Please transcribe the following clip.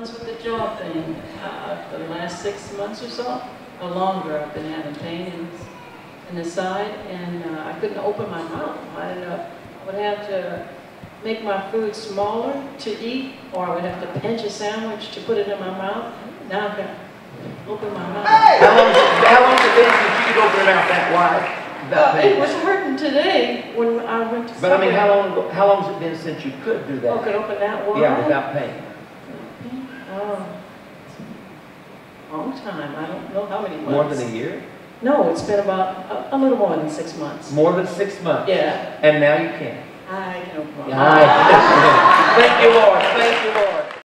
problems with the jaw thing. Uh, for the last six months or so, or longer, I've been having pain in, in the side, and uh, I couldn't open my mouth. I uh, would have to make my food smaller to eat, or I would have to pinch a sandwich to put it in my mouth. Now I can open my mouth. How long, how long has it been since you could open your mouth that wide? without Uh, it was hurting today when I went to But I mean, how long, how long has it been since you could do that? Oh, could open that wide? Yeah, without pain. Oh, long time. I don't know how many months. More than a year? No, it's been about a, a little more than six months. More than six months? Yeah. And now you can. I can open my Aye. Thank you, Lord. Thank you, Lord.